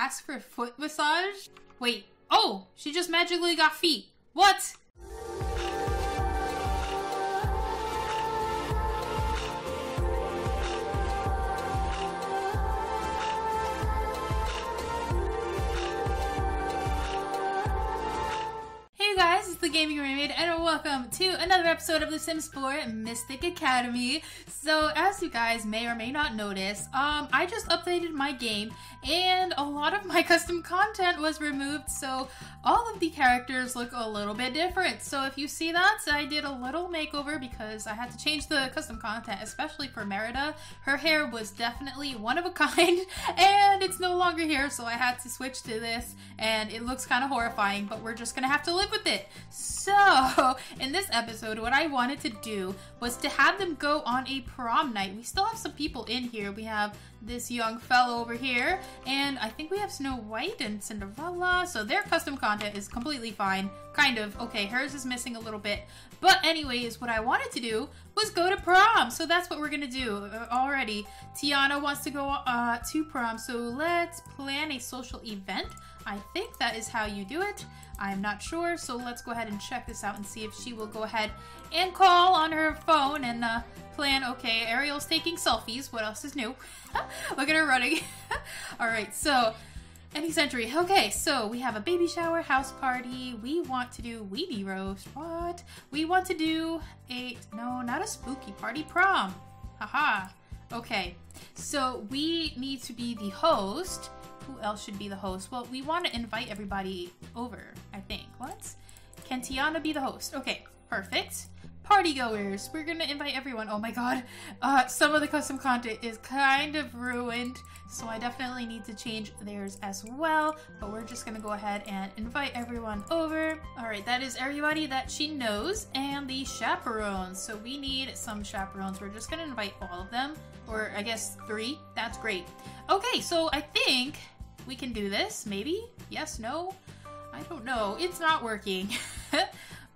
Ask for a foot massage? Wait, oh, she just magically got feet. What? Hey guys, it's the Gaming Mermaid, and welcome to another episode of The Sims 4 Mystic Academy. So, as you guys may or may not notice, um, I just updated my game, and a lot of my custom content was removed, so all of the characters look a little bit different. So, if you see that, I did a little makeover because I had to change the custom content, especially for Merida. Her hair was definitely one of a kind, and it's no longer here, so I had to switch to this, and it looks kind of horrifying, but we're just gonna have to live with it. So, in this episode, what I wanted to do was to have them go on a prom night. We still have some people in here. We have this young fellow over here, and I think we have Snow White and Cinderella, so their custom content is completely fine. Kind of. Okay, hers is missing a little bit. But, anyways, what I wanted to do was go to prom, so that's what we're gonna do uh, already. Tiana wants to go uh, to prom, so let's plan a social event. I think that is how you do it. I'm not sure, so let's go ahead and check this out and see if she will go ahead and call on her phone and uh, plan. Okay, Ariel's taking selfies. What else is new? Look at her running. All right, so any century. Okay, so we have a baby shower, house party. We want to do weenie roast. What? We want to do a no, not a spooky party. Prom. Haha. Okay, so we need to be the host who else should be the host? Well, we want to invite everybody over. What? Can Tiana be the host? Okay, perfect. Party goers, we're gonna invite everyone. Oh my god, uh, some of the custom content is kind of ruined, so I definitely need to change theirs as well. But we're just gonna go ahead and invite everyone over. All right, that is everybody that she knows, and the chaperones. So we need some chaperones. We're just gonna invite all of them, or I guess three. That's great. Okay, so I think we can do this, maybe? Yes, no? I don't know. It's not working.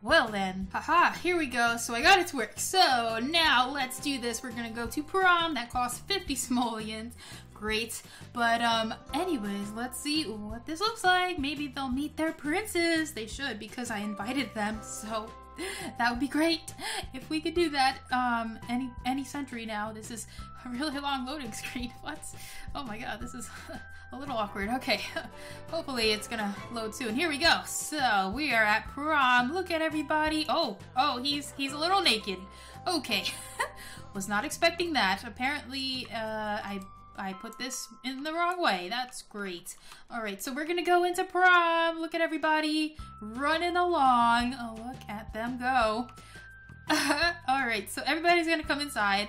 well then, haha, here we go. So I got it to work. So now let's do this. We're gonna go to prom. That costs 50 simoleons. Great. But um, anyways, let's see what this looks like. Maybe they'll meet their princess. They should because I invited them. So that would be great. If we could do that um any any century now this is a really long loading screen. What's oh my god this is a little awkward. Okay hopefully it's gonna load soon. Here we go. So we are at prom. Look at everybody. Oh oh he's he's a little naked. Okay was not expecting that. Apparently uh i I put this in the wrong way. That's great. All right, so we're gonna go into prom. Look at everybody running along. Oh, look at them go. All right, so everybody's gonna come inside.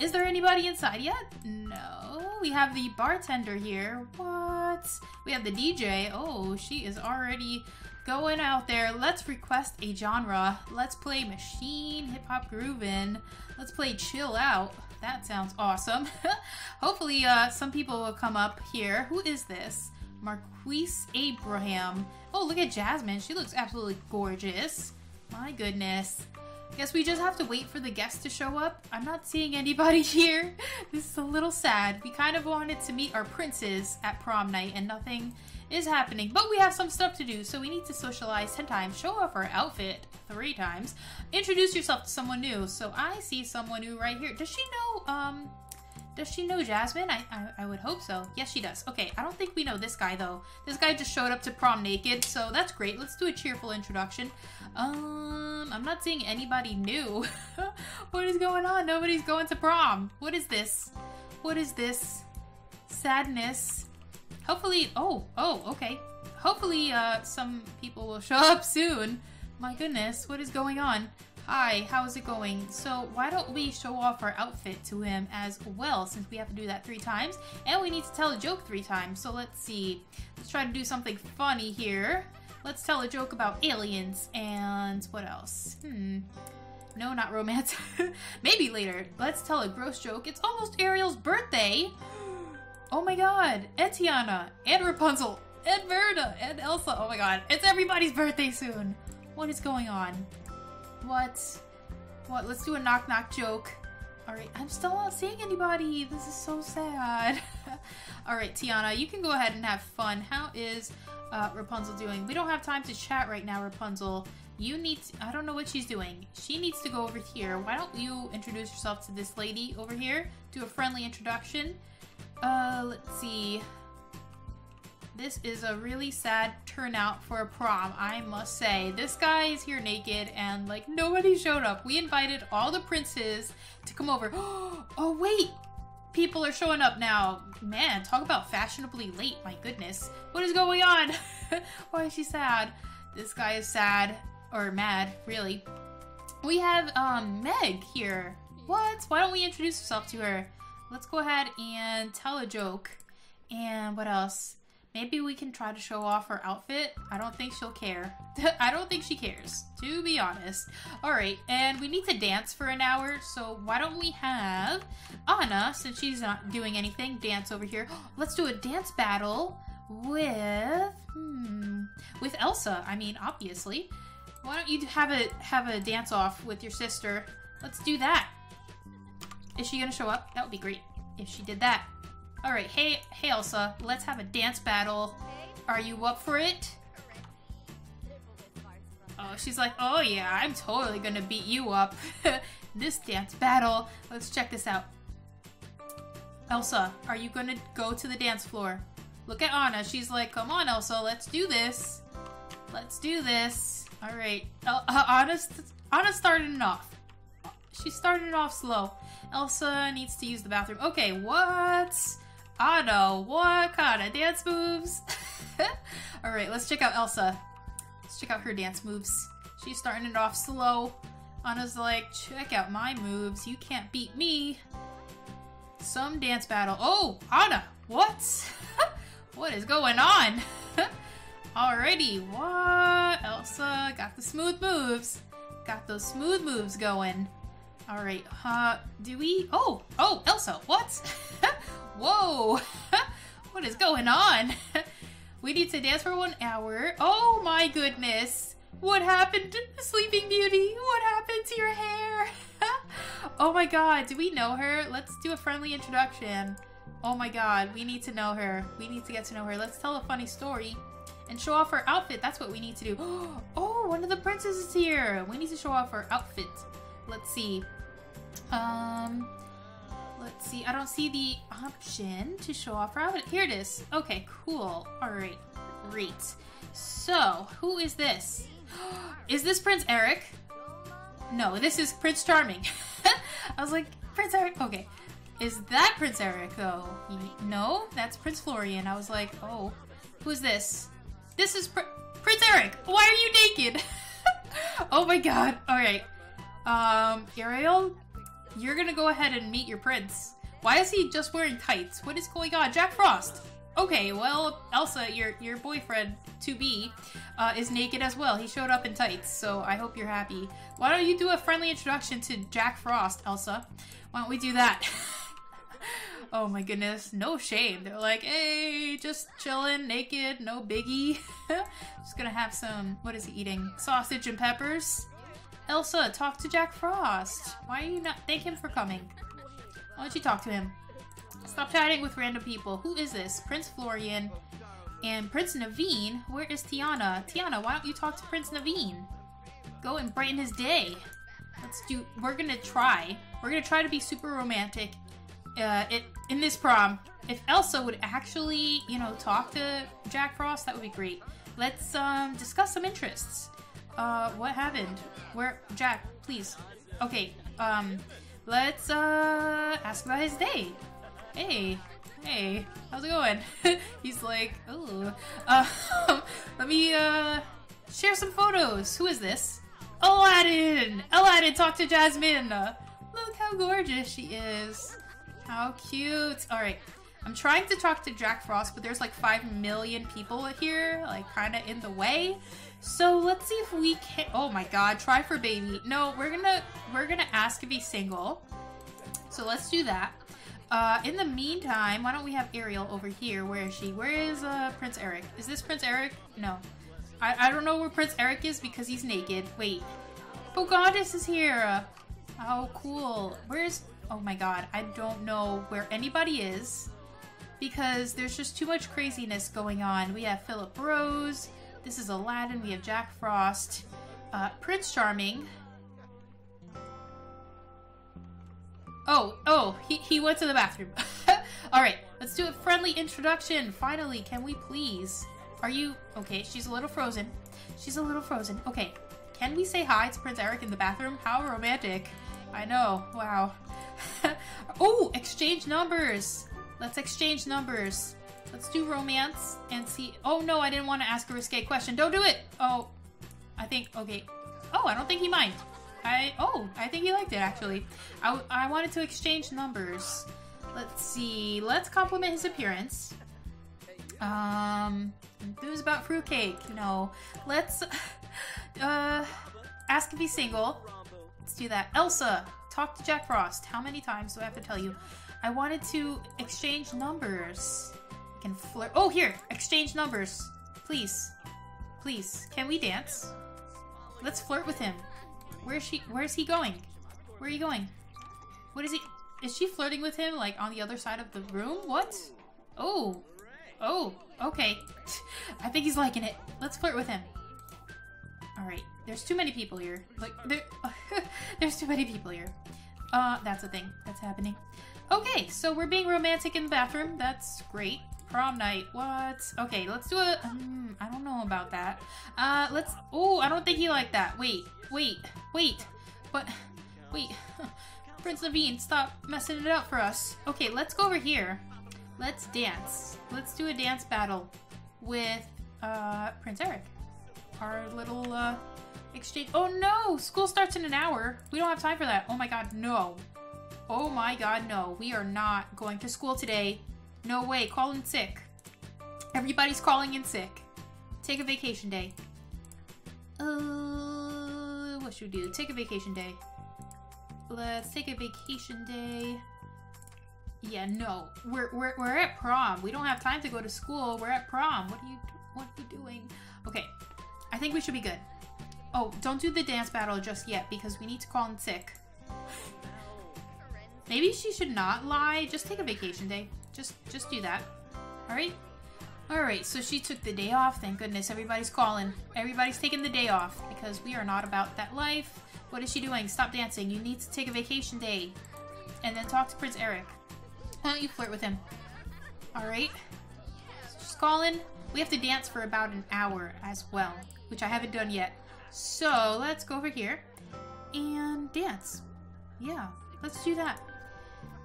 Is there anybody inside yet? No. We have the bartender here. What? We have the DJ. Oh, she is already going out there. Let's request a genre. Let's play machine hip hop groovin'. Let's play chill out. That sounds awesome. Hopefully, uh, some people will come up here. Who is this? Marquise Abraham. Oh, look at Jasmine. She looks absolutely gorgeous. My goodness. Guess we just have to wait for the guests to show up. I'm not seeing anybody here. This is a little sad. We kind of wanted to meet our princes at prom night and nothing is happening. But we have some stuff to do, so we need to socialize 10 times, show off our outfit three times, introduce yourself to someone new. So I see someone new right here. Does she know, um, does she know Jasmine? I, I, I would hope so. Yes, she does. Okay, I don't think we know this guy though. This guy just showed up to prom naked, so that's great. Let's do a cheerful introduction. Um, I'm not seeing anybody new. what is going on? Nobody's going to prom. What is this? What is this? Sadness. Hopefully, oh, oh, okay. Hopefully, uh, some people will show up soon. My goodness, what is going on? Hi, how's it going? So why don't we show off our outfit to him as well since we have to do that three times and we need to tell a joke three times. So let's see. Let's try to do something funny here. Let's tell a joke about aliens and what else? Hmm. No, not romance. Maybe later. Let's tell a gross joke. It's almost Ariel's birthday. Oh my god. And Tiana. And Rapunzel. And Merida. And Elsa. Oh my god. It's everybody's birthday soon. What is going on? What? What? Let's do a knock knock joke. Alright, I'm still not seeing anybody. This is so sad. Alright, Tiana, you can go ahead and have fun. How is uh, Rapunzel doing? We don't have time to chat right now, Rapunzel. You need to, I don't know what she's doing. She needs to go over here. Why don't you introduce yourself to this lady over here? Do a friendly introduction. Uh, let's see. This is a really sad turnout for a prom, I must say. This guy is here naked and like nobody showed up. We invited all the princes to come over. Oh wait! People are showing up now. Man, talk about fashionably late, my goodness. What is going on? Why is she sad? This guy is sad. Or mad, really. We have um Meg here. What? Why don't we introduce yourself to her? Let's go ahead and tell a joke. And what else? Maybe we can try to show off her outfit. I don't think she'll care. I don't think she cares, to be honest. Alright, and we need to dance for an hour, so why don't we have Anna, since she's not doing anything, dance over here. Let's do a dance battle with... Hmm, with Elsa, I mean, obviously. Why don't you have a have a dance off with your sister? Let's do that. Is she gonna show up? That would be great if she did that. Alright, hey, hey Elsa, let's have a dance battle. Are you up for it? Oh, she's like, oh yeah, I'm totally gonna beat you up. this dance battle. Let's check this out. Elsa, are you gonna go to the dance floor? Look at Anna. She's like, come on, Elsa, let's do this. Let's do this. Alright. Uh, Anna's, Anna's starting off. She's starting off slow. Elsa needs to use the bathroom. Okay, what? Otto, what kind of dance moves? Alright, let's check out Elsa. Let's check out her dance moves. She's starting it off slow. Anna's like, check out my moves. You can't beat me. Some dance battle. Oh, Anna, what? what is going on? Alrighty, what? Elsa got the smooth moves. Got those smooth moves going. Alright, uh, do we? Oh, oh, Elsa, what? Whoa! what is going on? we need to dance for one hour. Oh my goodness! What happened, Sleeping Beauty? What happened to your hair? oh my god, do we know her? Let's do a friendly introduction. Oh my god, we need to know her. We need to get to know her. Let's tell a funny story and show off her outfit. That's what we need to do. Oh, one of the princesses here. We need to show off her outfit. Let's see. Um, let's see. I don't see the option to show off outfit. Here it is. Okay, cool. All right, great. So, who is this? is this Prince Eric? No, this is Prince Charming. I was like, Prince Eric? Okay. Is that Prince Eric, though? No, that's Prince Florian. I was like, oh, who's this? This is Pr Prince Eric! Why are you naked? oh my god. Alright. Um, Ariel, you're gonna go ahead and meet your prince. Why is he just wearing tights? What is going on? Jack Frost! Okay, well, Elsa, your your boyfriend, to be, uh, is naked as well. He showed up in tights, so I hope you're happy. Why don't you do a friendly introduction to Jack Frost, Elsa? Why don't we do that? oh my goodness, no shame. They're like, hey, just chilling, naked, no biggie. just gonna have some, what is he eating? Sausage and peppers? Elsa, talk to Jack Frost. Why are you not thank him for coming? Why don't you talk to him? Stop chatting with random people. Who is this? Prince Florian and Prince Naveen. Where is Tiana? Tiana, why don't you talk to Prince Naveen? Go and brighten his day. Let's do. We're gonna try. We're gonna try to be super romantic. Uh, it in this prom. If Elsa would actually, you know, talk to Jack Frost, that would be great. Let's um discuss some interests. Uh, what happened? Where, Jack, please. Okay, um, let's, uh, ask about his day. Hey, hey, how's it going? He's like, oh, uh, let me, uh, share some photos. Who is this? Aladdin! Aladdin, talk to Jasmine! Look how gorgeous she is. How cute. Alright, I'm trying to talk to Jack Frost, but there's like 5 million people here, like, kind of in the way. So let's see if we can. Oh my God! Try for baby. No, we're gonna we're gonna ask if he's single. So let's do that. Uh, in the meantime, why don't we have Ariel over here? Where is she? Where is uh, Prince Eric? Is this Prince Eric? No. I, I don't know where Prince Eric is because he's naked. Wait. Pocahontas is here. Oh, cool. Where's Oh my god, I don't know where anybody is because there's just too much craziness going on. We have Philip Rose, this is Aladdin, we have Jack Frost, uh, Prince Charming. Oh, oh, he, he went to the bathroom. Alright, let's do a friendly introduction. Finally, can we please? Are you... Okay, she's a little frozen. She's a little frozen. Okay, can we say hi to Prince Eric in the bathroom? How romantic. I know. Wow. oh, exchange numbers. Let's exchange numbers. Let's do romance and see. Oh no, I didn't want to ask a risque question. Don't do it. Oh, I think, okay. Oh, I don't think he mind. I, oh, I think he liked it actually. I, I wanted to exchange numbers. Let's see. Let's compliment his appearance. Um, enthused about fruitcake. No. Let's, uh, ask if he's single. Let's do that. Elsa, talk to Jack Frost. How many times do I have to tell you? I wanted to exchange numbers. Can flirt. Oh, here. Exchange numbers. Please. Please. Can we dance? Let's flirt with him. Where is she? Where is he going? Where are you going? What is he? Is she flirting with him, like, on the other side of the room? What? Oh. Oh, okay. I think he's liking it. Let's flirt with him. Alright, there's too many people here. Like, there, there's too many people here. Uh, that's a thing that's happening. Okay, so we're being romantic in the bathroom. That's great. Prom night. What? Okay, let's do a... Um, I don't know about that. Uh, let's... Oh, I don't think he liked that. Wait, wait, wait. But... Wait. Prince Naveen, stop messing it up for us. Okay, let's go over here. Let's dance. Let's do a dance battle with uh, Prince Eric. Our little uh, exchange. Oh no! School starts in an hour. We don't have time for that. Oh my god, no. Oh my god, no. We are not going to school today. No way. Call in sick. Everybody's calling in sick. Take a vacation day. Uh, what should we do? Take a vacation day. Let's take a vacation day. Yeah, no. We're, we're, we're at prom. We don't have time to go to school. We're at prom. What are you what are you doing? Okay. I think we should be good. Oh, don't do the dance battle just yet because we need to call in sick. Maybe she should not lie. Just take a vacation day. Just just do that. Alright? Alright, so she took the day off. Thank goodness everybody's calling. Everybody's taking the day off because we are not about that life. What is she doing? Stop dancing. You need to take a vacation day. And then talk to Prince Eric. Why don't you flirt with him? Alright. Just calling. We have to dance for about an hour as well, which I haven't done yet. So let's go over here and dance. Yeah, let's do that.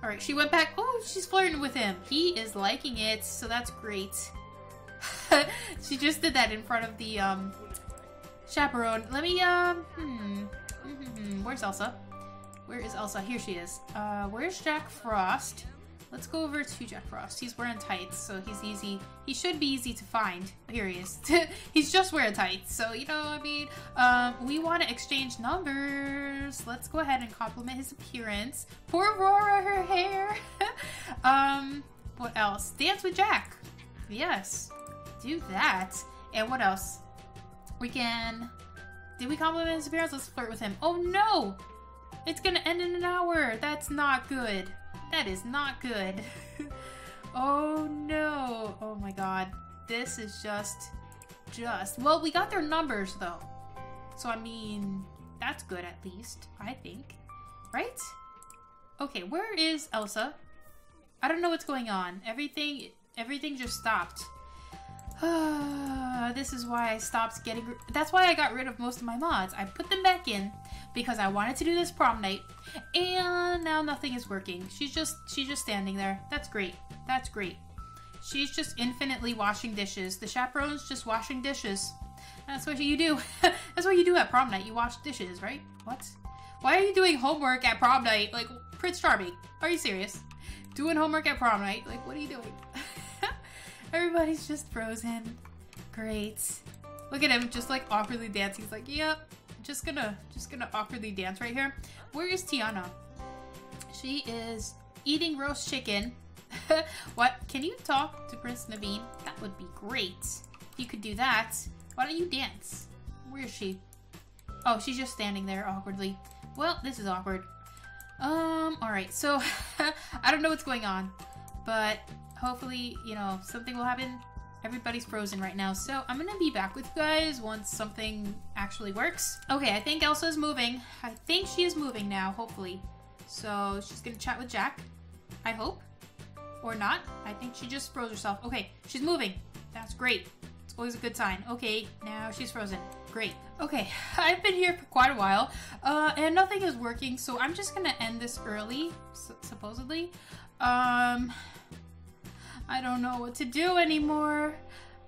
Alright, she went back. Oh, she's flirting with him. He is liking it, so that's great. she just did that in front of the um, chaperone. Let me, um, hmm. Where's Elsa? Where is Elsa? Here she is. Uh, where's Jack Frost? Let's go over to Jack Frost. He's wearing tights, so he's easy. He should be easy to find. Here he is. he's just wearing tights, so you know, what I mean, um, we want to exchange numbers. Let's go ahead and compliment his appearance. Poor Aurora, her hair. um, what else? Dance with Jack. Yes, do that. And what else? We can. Did we compliment his appearance? Let's flirt with him. Oh no! It's gonna end in an hour. That's not good. That is not good. oh no. Oh my god. This is just, just. Well, we got their numbers though. So I mean, that's good at least, I think. Right? Okay, where is Elsa? I don't know what's going on. Everything, everything just stopped. this is why I stopped getting... That's why I got rid of most of my mods. I put them back in because I wanted to do this prom night. And now nothing is working. She's just she's just standing there. That's great. That's great. She's just infinitely washing dishes. The chaperone's just washing dishes. That's what you do. That's what you do at prom night. You wash dishes, right? What? Why are you doing homework at prom night? Like, Prince Charming. Are you serious? Doing homework at prom night? Like, what are you doing? Everybody's just frozen. Great. Look at him just like awkwardly dancing. He's like, yep, just gonna just gonna awkwardly dance right here. Where is Tiana? She is eating roast chicken. what? Can you talk to Prince Naveen? That would be great. You could do that. Why don't you dance? Where is she? Oh, she's just standing there awkwardly. Well, this is awkward. Um, alright, so I don't know what's going on, but hopefully, you know, something will happen. Everybody's frozen right now, so I'm gonna be back with you guys once something actually works. Okay, I think Elsa's moving. I think she is moving now, hopefully. So she's gonna chat with Jack, I hope. Or not. I think she just froze herself. Okay, she's moving. That's great. It's always a good sign. Okay, now she's frozen. Great. Okay, I've been here for quite a while, uh, and nothing is working, so I'm just gonna end this early, supposedly. Um, I don't know what to do anymore.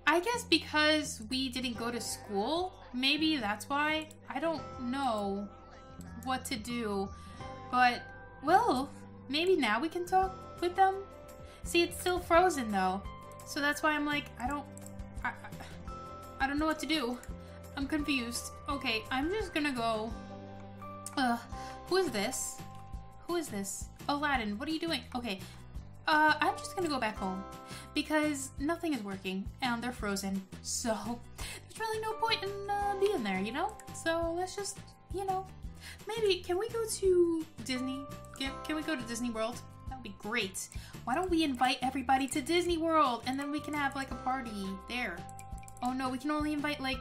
I guess because we didn't go to school, maybe that's why. I don't know what to do, but, well, maybe now we can talk with them? See, it's still frozen though, so that's why I'm like, I don't, I, I, don't know what to do. I'm confused. Okay, I'm just gonna go. Uh, who is this? Who is this? Aladdin, what are you doing? Okay, uh, I'm just gonna go back home because nothing is working and they're frozen. So there's really no point in uh, being there, you know? So let's just, you know, maybe can we go to Disney? Can, can we go to Disney World? That would be great. Why don't we invite everybody to Disney World and then we can have like a party there? Oh no, we can only invite like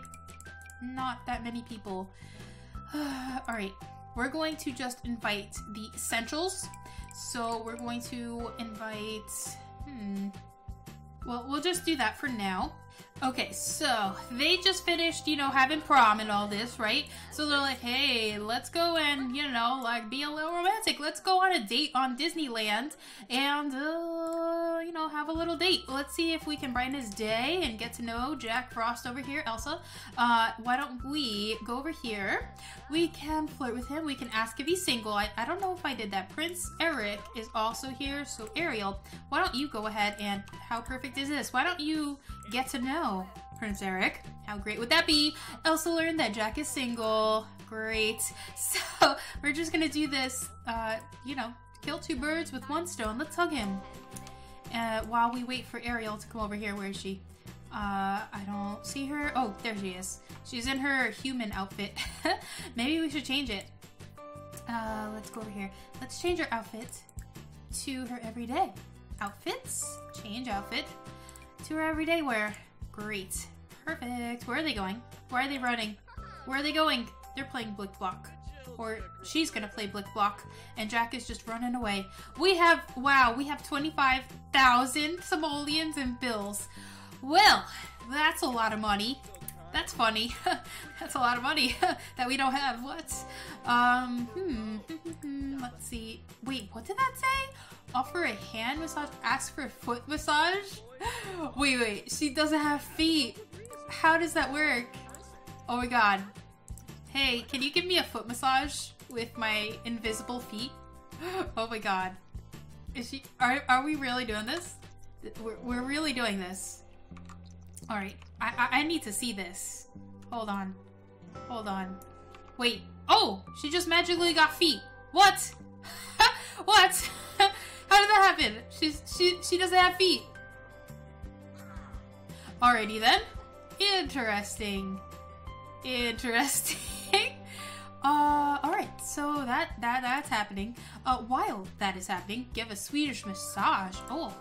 not that many people. Alright, we're going to just invite the essentials. So we're going to invite... Hmm... Well, we'll just do that for now. Okay, so they just finished, you know, having prom and all this, right? So they're like, hey, let's go and, you know, like be a little romantic. Let's go on a date on Disneyland and, uh, you know, have a little date. Let's see if we can brighten his day and get to know Jack Frost over here, Elsa. Uh, why don't we go over here? We can flirt with him. We can ask if he's single. I, I don't know if I did that. Prince Eric is also here. So Ariel, why don't you go ahead and how perfect is this? Why don't you get to know Prince Eric. How great would that be? Elsa learned that Jack is single. Great. So we're just gonna do this, uh, you know, kill two birds with one stone. Let's hug him. Uh, while we wait for Ariel to come over here. Where is she? Uh, I don't see her. Oh, there she is. She's in her human outfit. Maybe we should change it. Uh, let's go over here. Let's change her outfit to her everyday outfits. Change outfit to her everyday wear. Great. Perfect. Where are they going? Why are they running? Where are they going? They're playing Blicblock. Or she's gonna play Blicblock, and Jack is just running away. We have, wow, we have 25,000 simoleons and bills. Well, that's a lot of money. That's funny. that's a lot of money that we don't have. What? Um, hmm. Let's see. Wait, what did that say? Offer a hand massage, ask for a foot massage? Wait, wait, she doesn't have feet. How does that work? Oh my god. Hey, can you give me a foot massage with my invisible feet? Oh my god. Is she, are, are we really doing this? We're, we're really doing this. Alright, I, I, I need to see this. Hold on. Hold on. Wait. Oh, she just magically got feet. What? what? How did that happen? She's she she doesn't have feet. Alrighty then. Interesting. Interesting. uh alright, so that that that's happening. Uh while that is happening, give a Swedish massage. Oh,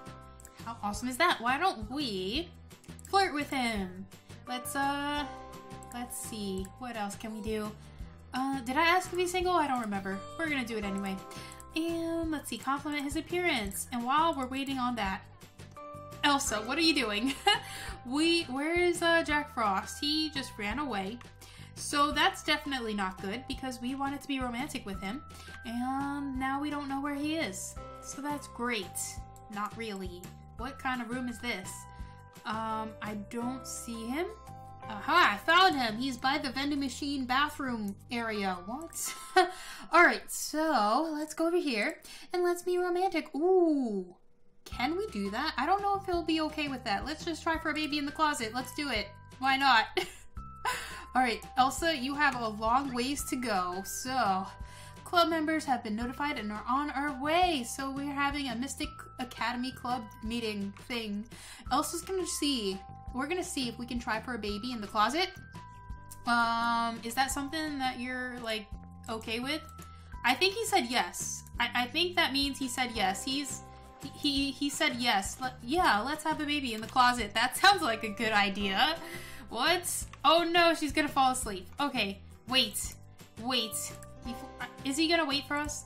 how awesome is that? Why don't we flirt with him? Let's uh let's see. What else can we do? Uh did I ask if he's single? I don't remember. We're gonna do it anyway. And let's see, compliment his appearance. And while we're waiting on that, Elsa, what are you doing? we, where is uh, Jack Frost? He just ran away. So that's definitely not good because we wanted to be romantic with him. And now we don't know where he is. So that's great. Not really. What kind of room is this? Um, I don't see him. Aha, I found him. He's by the vending machine bathroom area. What? Alright, so let's go over here and let's be romantic. Ooh, can we do that? I don't know if he'll be okay with that. Let's just try for a baby in the closet. Let's do it. Why not? Alright, Elsa, you have a long ways to go. So, club members have been notified and are on our way. So we're having a Mystic Academy Club meeting thing. Elsa's gonna see we're gonna see if we can try for a baby in the closet. Um, is that something that you're like okay with? I think he said yes. I, I think that means he said yes. He's he he said yes. Yeah, let's have a baby in the closet. That sounds like a good idea. What? Oh no, she's gonna fall asleep. Okay, wait, wait. Is he gonna wait for us?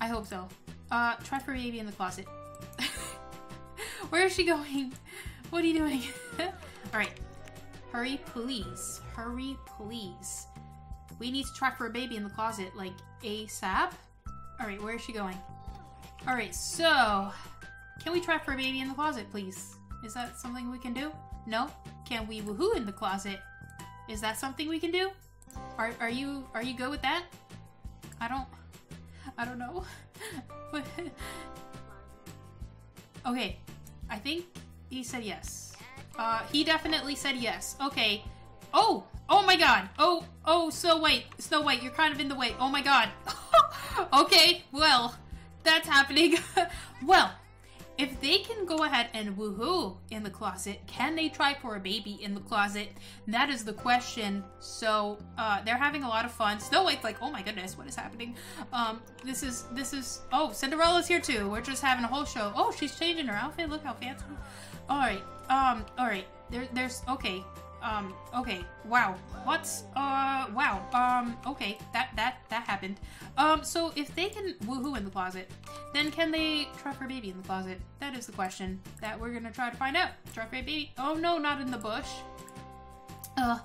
I hope so. Uh, try for baby in the closet. Where is she going? What are you doing? Alright. Hurry, please. Hurry, please. We need to try for a baby in the closet, like, ASAP. Alright, where is she going? Alright, so... Can we try for a baby in the closet, please? Is that something we can do? No? Can we woohoo in the closet? Is that something we can do? Are, are you are you good with that? I don't I don't know. okay, I think he said yes. Uh, he definitely said yes. Okay. Oh! Oh my god! Oh, oh, Snow White. Snow White, you're kind of in the way. Oh my god. okay, well, that's happening. well, if they can go ahead and woohoo in the closet, can they try for a baby in the closet? That is the question. So uh, they're having a lot of fun. Snow White's like, oh my goodness, what is happening? Um, this is this is oh Cinderella's here too. We're just having a whole show. Oh, she's changing her outfit. Look how fancy. All right. Um. All right. There. There's okay. Um, okay, wow. What's, uh, wow. Um, okay, that, that, that happened. Um, so if they can woohoo in the closet, then can they try her baby in the closet? That is the question that we're gonna try to find out. For a baby. Oh no, not in the bush. Uh,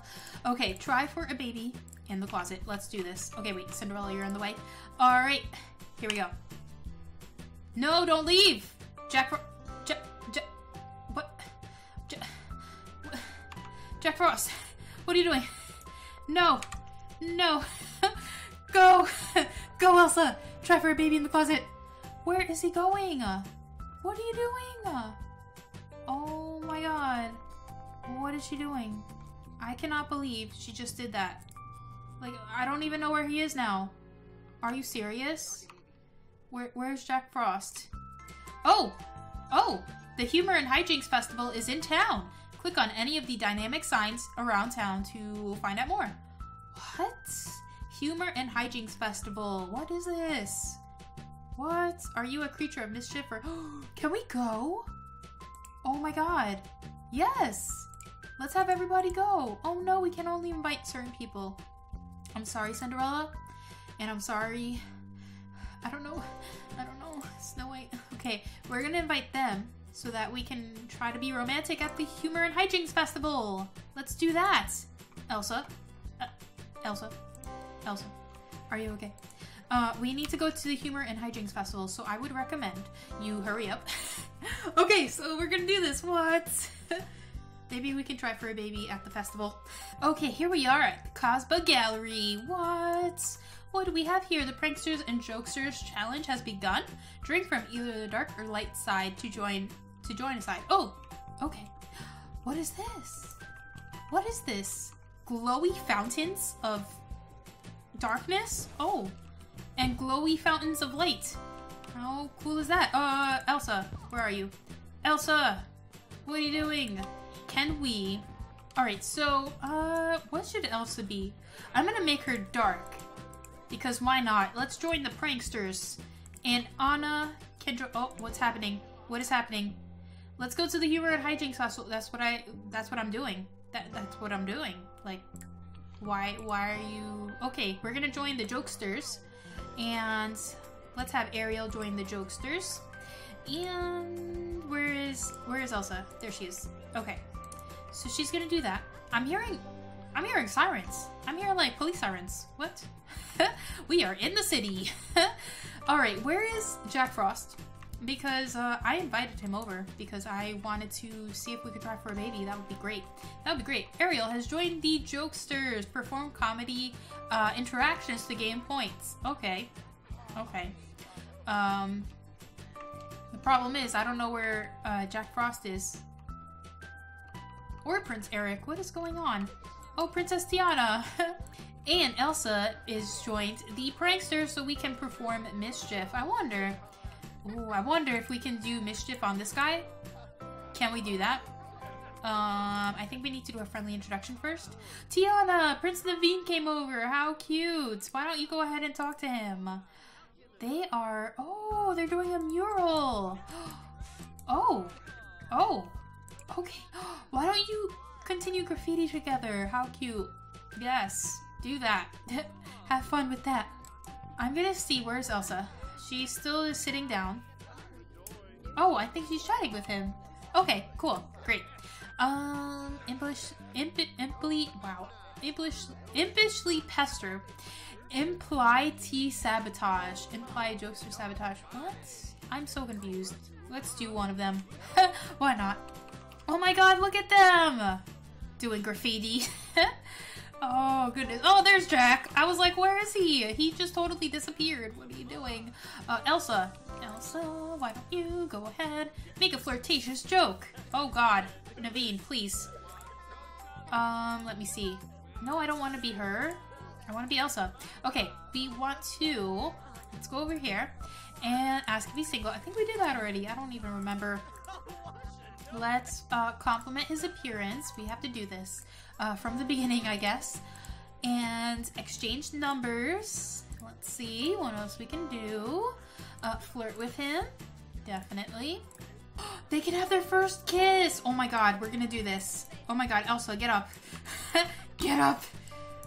okay, try for a baby in the closet. Let's do this. Okay, wait, Cinderella, you're in the way. All right, here we go. No, don't leave! Jack, Jack Frost, what are you doing? No, no, go, go, Elsa. Try for a baby in the closet. Where is he going? What are you doing? Oh my god. What is she doing? I cannot believe she just did that. Like, I don't even know where he is now. Are you serious? Where, where's Jack Frost? Oh! Oh! The Humor and Hijinks Festival is in town. Click on any of the dynamic signs around town to find out more. What? Humor and Hijinks Festival. What is this? What? Are you a creature of mischief or... Can we go? Oh my god. Yes! Let's have everybody go. Oh no, we can only invite certain people. I'm sorry, Cinderella. And I'm sorry... I don't know. I don't know. Snow White. Okay, we're gonna invite them so that we can try to be romantic at the Humor and Hijinks Festival. Let's do that. Elsa. Uh, Elsa. Elsa. Are you okay? Uh, we need to go to the Humor and Hijinks Festival, so I would recommend you hurry up. okay, so we're gonna do this. What? Maybe we can try for a baby at the festival. Okay, here we are at the Cosba Gallery. What? What do we have here? The Pranksters and Jokesters Challenge has begun. Drink from either the dark or light side to join to join a side. Oh, okay. What is this? What is this? Glowy fountains of darkness? Oh, and glowy fountains of light. How cool is that? Uh, Elsa, where are you? Elsa, what are you doing? Can we? All right, so, uh, what should Elsa be? I'm gonna make her dark. Because why not? Let's join the pranksters. And Anna, Kendra, oh, what's happening? What is happening? Let's go to the humor and hijinks festival. That's what I, that's what I'm doing. That, that's what I'm doing. Like, why, why are you, okay, we're gonna join the jokesters. And let's have Ariel join the jokesters. And where is, where is Elsa? There she is. Okay. So she's gonna do that. I'm hearing I'm hearing sirens. I'm hearing like police sirens. What? we are in the city. All right, where is Jack Frost? Because uh, I invited him over because I wanted to see if we could try for a baby. That would be great. That would be great. Ariel has joined the Jokesters. Perform comedy uh, interactions to gain points. Okay. Okay. Um, the problem is I don't know where uh, Jack Frost is. Or Prince Eric. What is going on? Oh, Princess Tiana! and Elsa is joined the prankster so we can perform mischief. I wonder... Ooh, I wonder if we can do mischief on this guy? Can we do that? Um, I think we need to do a friendly introduction first. Tiana, Prince Naveen came over. How cute. Why don't you go ahead and talk to him? They are... Oh, they're doing a mural. Oh. Oh. Okay. Why don't you continue graffiti together? How cute. Yes. Do that. Have fun with that. I'm gonna see. Where's Elsa? She still is sitting down. Oh, I think she's chatting with him. Okay, cool. Great. Um, impish, imp, imply, wow. Impish, impishly pester. Imply T sabotage. Imply jokester sabotage. What? I'm so confused. Let's do one of them. Why not? Oh my god, look at them! Doing graffiti. oh, goodness. Oh, there's Jack. I was like, where is he? He just totally disappeared. What are you doing? Uh, Elsa. Elsa, why don't you go ahead? Make a flirtatious joke. Oh god. Naveen, please. Um, let me see. No, I don't want to be her. I want to be Elsa. Okay, we want to... Let's go over here and ask if he's single. I think we did that already. I don't even remember. Let's uh, compliment his appearance. We have to do this uh, from the beginning, I guess. And exchange numbers. Let's see what else we can do. Uh, flirt with him. Definitely. They can have their first kiss. Oh my god, we're gonna do this. Oh my god, Elsa, get up. get up.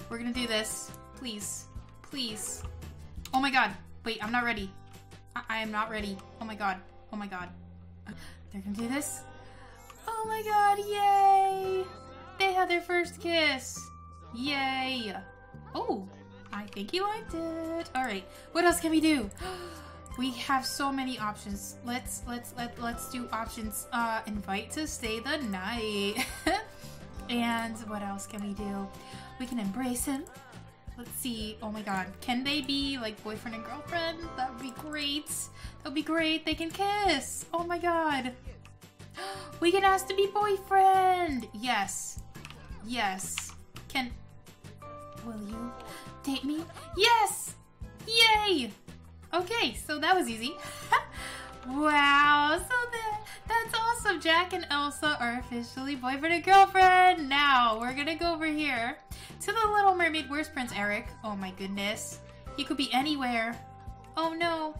We're gonna do this. Please. Please. Oh my god. Wait, I'm not ready. I, I am not ready. Oh my god. Oh my god. They're gonna do this? Oh my god, yay! They had their first kiss. Yay. Oh, I think he liked it. All right, what else can we do? We have so many options. Let's let's let let's do options. Uh, invite to stay the night. and what else can we do? We can embrace him. Let's see. Oh my god. Can they be like boyfriend and girlfriend? That would be great. That would be great. They can kiss. Oh my god. We can ask to be boyfriend. Yes. Yes. Can. Will you date me? Yes! Yay! Okay, so that was easy. wow, so that, that's awesome. Jack and Elsa are officially boyfriend and girlfriend. Now, we're gonna go over here to the Little Mermaid. Where's Prince Eric? Oh my goodness. He could be anywhere. Oh no.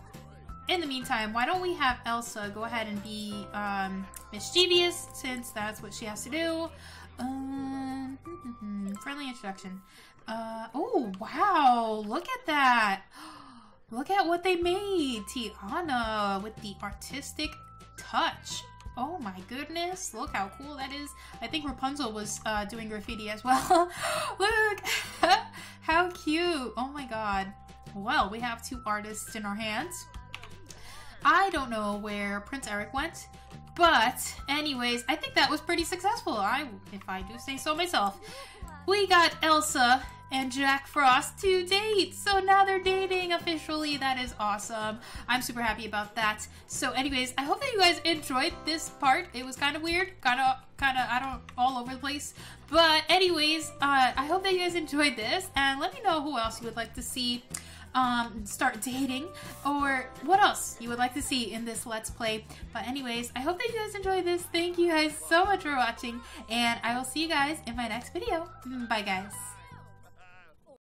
In the meantime, why don't we have Elsa go ahead and be um, mischievous, since that's what she has to do. Um, friendly introduction. Uh, oh, wow. Look at that. Look at what they made. Tiana with the artistic touch. Oh my goodness. Look how cool that is. I think Rapunzel was uh, doing graffiti as well. Look. how cute. Oh my god. Well, we have two artists in our hands. I don't know where Prince Eric went, but anyways, I think that was pretty successful. I, if I do say so myself. We got Elsa and Jack Frost to date. So now they're dating officially. That is awesome. I'm super happy about that. So anyways, I hope that you guys enjoyed this part. It was kind of weird, kind of, kind of, I don't, all over the place. But anyways, uh, I hope that you guys enjoyed this and let me know who else you would like to see um, start dating or what else you would like to see in this Let's Play. But anyways, I hope that you guys enjoyed this. Thank you guys so much for watching and I will see you guys in my next video. Bye guys.